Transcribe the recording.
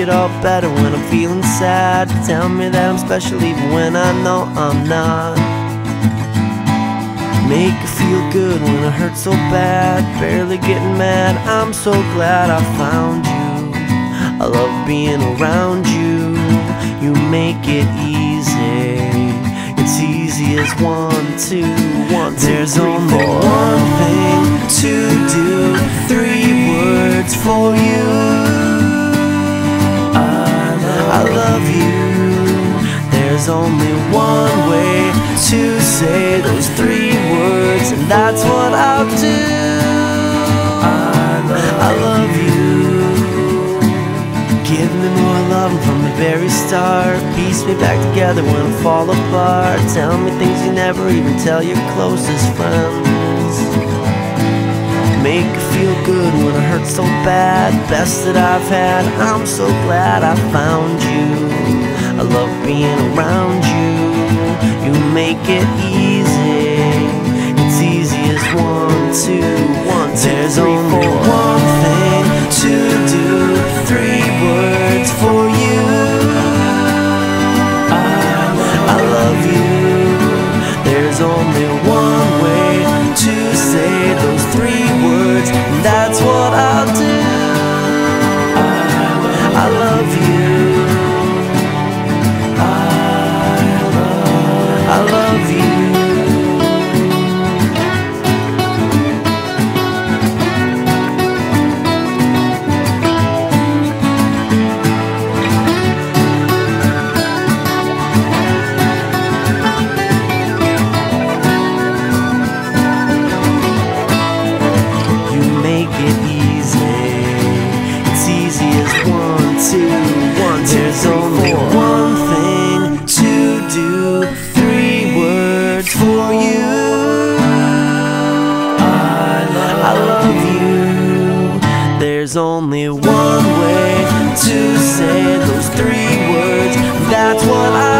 it all better when I'm feeling sad. Tell me that I'm special even when I know I'm not. Make it feel good when I hurt so bad. Barely getting mad. I'm so glad I found you. I love being around you. You make it easy. It's easy as one, two, one, two, There's three, only four. one thing to do. Three words for you. I love you. There's only that's what I'll do. I love you. Give me more love from the very start. Piece me back together when I fall apart. Tell me things you never even tell your closest friends. Make it feel good when I hurt so bad. Best that I've had. I'm so glad I found you. I love being around you. You make it easy. One, two, one, two, There's three, only four. one thing to do. Three words for you. I love you. There's only one way to say those three words, and that's what I'll do. For you. I love you. There's only one way to say those three words. That's what I